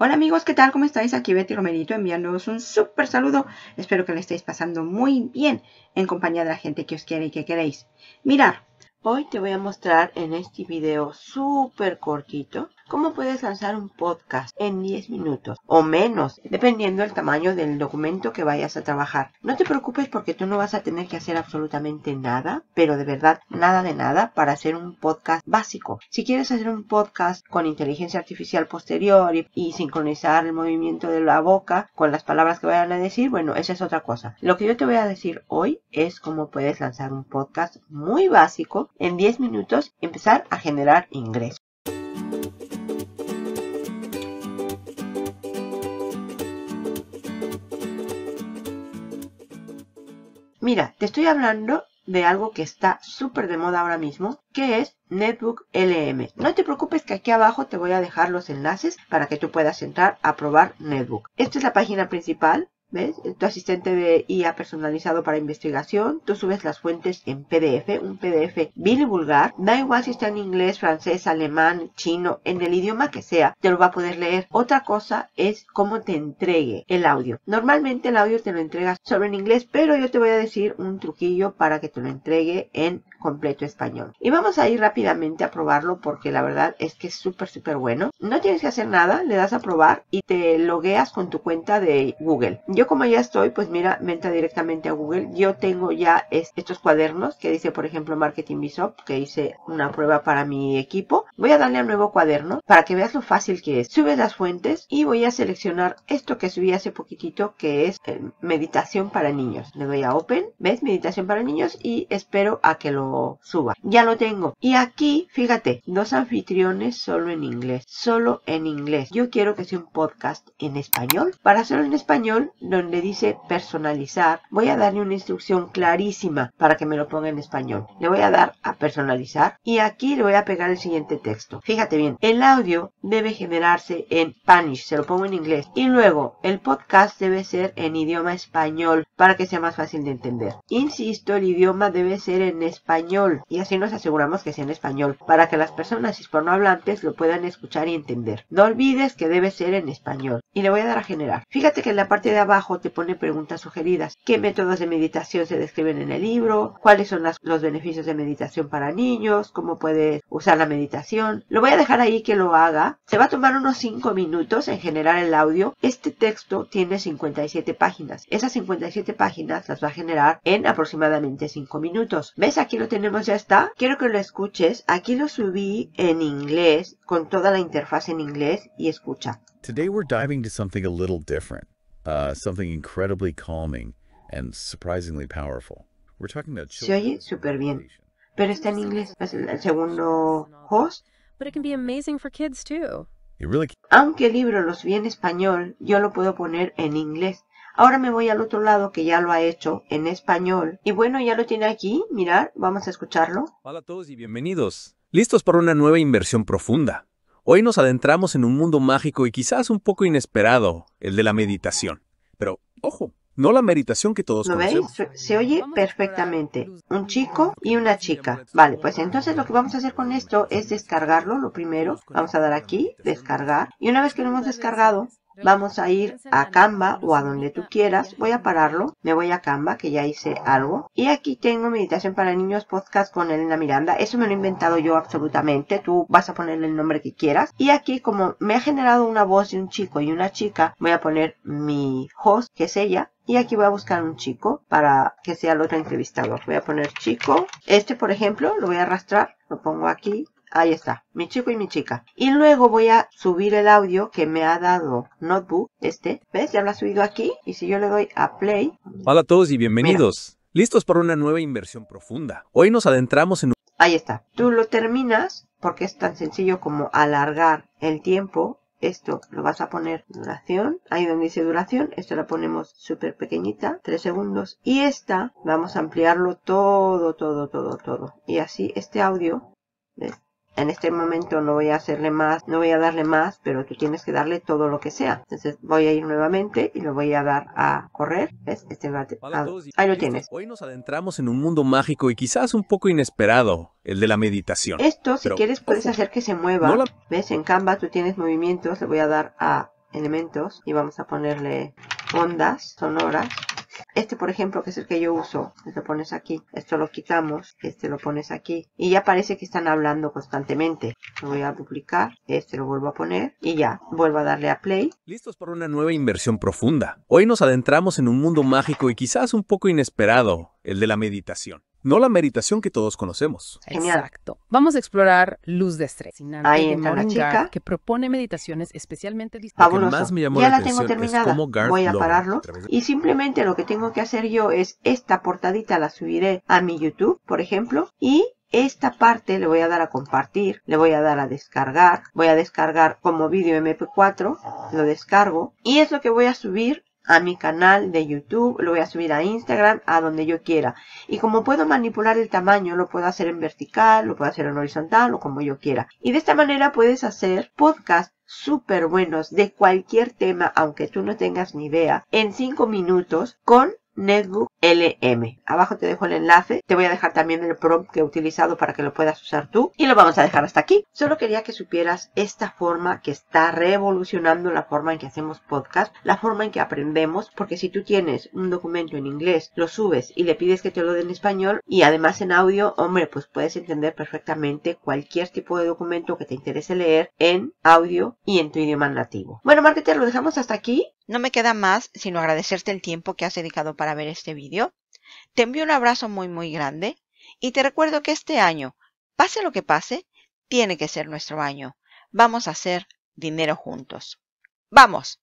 Hola amigos, ¿qué tal? ¿Cómo estáis? Aquí Betty Romerito enviándoos un súper saludo. Espero que le estéis pasando muy bien en compañía de la gente que os quiere y que queréis. Mirar, hoy te voy a mostrar en este video súper cortito cómo puedes lanzar un podcast en 10 minutos o menos, dependiendo del tamaño del documento que vayas a trabajar. No te preocupes porque tú no vas a tener que hacer absolutamente nada, pero de verdad nada de nada para hacer un podcast básico. Si quieres hacer un podcast con inteligencia artificial posterior y, sincronizar el movimiento de la boca con las palabras que vayan a decir, bueno, esa es otra cosa. Lo que yo te voy a decir hoy es cómo puedes lanzar un podcast muy básico en 10 minutos y empezar a generar ingresos. Mira, te estoy hablando de algo que está súper de moda ahora mismo, que es Netbook LM. No te preocupes que aquí abajo te voy a dejar los enlaces para que tú puedas entrar a probar Netbook. Esta es la página principal ¿Ves? Tu asistente de IA personalizado para investigación. Tú subes las fuentes en PDF, un PDF bien vulgar. Da igual si está en inglés, francés, alemán, chino, en el idioma que sea, te lo va a poder leer. Otra cosa es cómo te entregue el audio. Normalmente el audio te lo entregas solo en inglés, pero yo te voy a decir un truquillo para que te lo entregue en completo español. Y vamos a ir rápidamente a probarlo porque la verdad es que es súper, súper bueno. No tienes que hacer nada, le das a probar y te logueas con tu cuenta de Google. Yo como ya estoy, pues mira, venta directamente a Google. Yo tengo ya estos cuadernos que dice, por ejemplo, Marketing Visop, que hice una prueba para mi equipo. Voy a darle al nuevo cuaderno para que veas lo fácil que es. Subes las fuentes y voy a seleccionar esto que subí hace poquitito, que es eh, meditación para niños. Le doy a Open, ¿ves? Meditación para niños y espero a que lo suba. Ya lo tengo. Y aquí, fíjate, dos anfitriones solo en inglés. Solo en inglés. Yo quiero que sea un podcast en español. Para hacerlo en español, donde dice personalizar, voy a darle una instrucción clarísima para que me lo ponga en español. Le voy a dar a personalizar y aquí le voy a pegar el siguiente texto. Fíjate bien, el audio debe generarse en Spanish, se lo pongo en inglés. Y luego, el podcast debe ser en idioma español para que sea más fácil de entender. Insisto, el idioma debe ser en español y así nos aseguramos que sea en español para que las personas hispanohablantes lo puedan escuchar y entender. No olvides que debe ser en español y le voy a dar a generar. Fíjate que en la parte de abajo te pone preguntas sugeridas. ¿Qué métodos de meditación se describen en el libro? ¿Cuáles son los beneficios de meditación para niños? ¿Cómo puedes usar la meditación? Lo voy a dejar ahí que lo haga. Se va a tomar unos 5 minutos en generar el audio. Este texto tiene 57 páginas. Esas 57 páginas las va a generar en aproximadamente 5 minutos. ¿Ves? Aquí lo tenemos, ya está. Quiero que lo escuches. Aquí lo subí en inglés, con toda la interfaz en inglés y escucha. Today we're diving to something a little different, uh, something incredibly calming and surprisingly powerful. We're talking about Se oye súper bien, pero está en inglés. Es el segundo host. But it can be amazing for kids too. really Aunque el libro lo subí en español, yo lo puedo poner en inglés. Ahora me voy al otro lado que ya lo ha hecho en español. Y bueno, ya lo tiene aquí. Mirar, vamos a escucharlo. Hola a todos y bienvenidos. ¿Listos para una nueva inversión profunda? Hoy nos adentramos en un mundo mágico y quizás un poco inesperado, el de la meditación. Pero, ojo, no la meditación que todos ¿Lo conocemos. veis? Se oye perfectamente. Un chico y una chica. Vale, pues entonces lo que vamos a hacer con esto es descargarlo, lo primero. Vamos a dar aquí, descargar. Y una vez que lo hemos descargado, Vamos a ir a Canva o a donde tú quieras. Voy a pararlo. Me voy a Canva, que ya hice algo. Y aquí tengo Meditación para Niños Podcast con Elena Miranda. Eso me lo he inventado yo absolutamente. Tú vas a ponerle el nombre que quieras. Y aquí, como me ha generado una voz de un chico y una chica, voy a poner mi host, que es ella. Y aquí voy a buscar un chico para que sea el otro entrevistador. Voy a poner chico. Este, por ejemplo, lo voy a arrastrar. Lo pongo aquí. Ahí está, mi chico y mi chica. Y luego voy a subir el audio que me ha dado Notebook, este. ¿Ves? Ya lo ha subido aquí. Y si yo le doy a play. Hola a todos y bienvenidos. ¿Listos para una nueva inversión profunda? Hoy nos adentramos en un... Ahí está. Tú lo terminas porque es tan sencillo como alargar el tiempo. Esto lo vas a poner duración. Ahí donde dice duración, esto la ponemos súper pequeñita, 3 segundos. Y esta vamos a ampliarlo todo, todo, todo, todo. Y así este audio, ¿ves? en este momento no voy a hacerle más, no voy a darle más, pero tú tienes que darle todo lo que sea. Entonces voy a ir nuevamente y lo voy a dar a correr. ¿Ves? Este va a ahí lo tienes. Hoy nos adentramos en un mundo mágico y quizás un poco inesperado, el de la meditación. Esto, si Pero, quieres, puedes ojo, hacer que se mueva. no la- ¿Ves? En Canva tú tienes movimientos. Le voy a dar a elementos y vamos a ponerle ondas sonoras. Este, por ejemplo, que es el que yo uso, lo pones aquí, esto lo quitamos, este lo pones aquí y ya parece que están hablando constantemente. Lo voy a duplicar, este lo vuelvo a poner y ya, vuelvo a darle a play. Listos para una nueva inversión profunda. Hoy nos adentramos en un mundo mágico y quizás un poco inesperado, el de la meditación. No la meditación que todos conocemos. Genial. Exacto. Vamos a explorar Luz de Estrés, Ahí de entra la chica. Que propone meditaciones especialmente Lo diseñadas. que Fabuloso. más me llamó ya la la tengo terminada. Voy a pararlo. Y simplemente lo que tengo que hacer yo es esta portadita la subiré a mi YouTube, por ejemplo, y esta parte le voy a dar a compartir, le voy a dar a descargar, voy a descargar como vídeo MP4, lo descargo y es lo que voy a subir a mi canal de YouTube, lo voy a subir a Instagram, a donde yo quiera. Y como puedo manipular el tamaño, lo puedo hacer en vertical, lo puedo hacer en horizontal o como yo quiera. Y de esta manera puedes hacer podcasts súper buenos de cualquier tema, aunque tú no tengas ni idea, en 5 minutos con Netbook LM. Abajo te dejo el enlace. Te voy a dejar también el prompt que he utilizado para que lo puedas usar tú. Y lo vamos a dejar hasta aquí. Solo quería que supieras esta forma que está revolucionando la forma en que hacemos podcast, la forma en que aprendemos, porque si tú tienes un documento en inglés, lo subes y le pides que te lo den en español y además en audio, hombre, pues puedes entender perfectamente cualquier tipo de documento que te interese leer en audio y en tu idioma nativo. Bueno, Marketer, lo dejamos hasta aquí. No me queda más sino agradecerte el tiempo que has dedicado para ver este vídeo. Te envío un abrazo muy muy grande y te recuerdo que este año, pase lo que pase, tiene que ser nuestro año. Vamos a hacer dinero juntos. ¡Vamos!